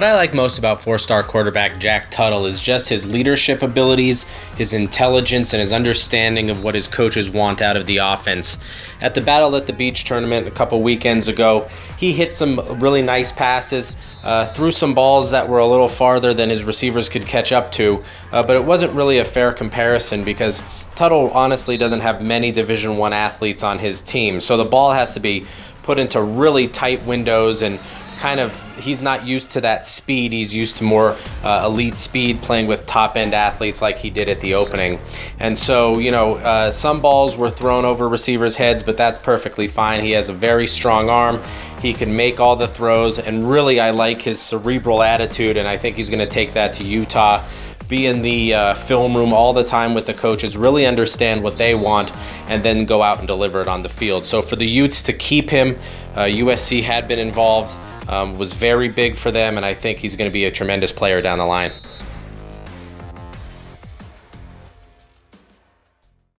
What I like most about four star quarterback Jack Tuttle is just his leadership abilities, his intelligence, and his understanding of what his coaches want out of the offense. At the Battle at the Beach tournament a couple weekends ago, he hit some really nice passes, uh, threw some balls that were a little farther than his receivers could catch up to, uh, but it wasn't really a fair comparison because Tuttle honestly doesn't have many Division One athletes on his team, so the ball has to be put into really tight windows and kind of he's not used to that speed. He's used to more uh, elite speed playing with top end athletes like he did at the opening. And so, you know, uh, some balls were thrown over receivers' heads, but that's perfectly fine. He has a very strong arm. He can make all the throws, and really, I like his cerebral attitude, and I think he's going to take that to Utah be in the uh, film room all the time with the coaches, really understand what they want, and then go out and deliver it on the field. So for the Utes to keep him, uh, USC had been involved, um, was very big for them, and I think he's going to be a tremendous player down the line.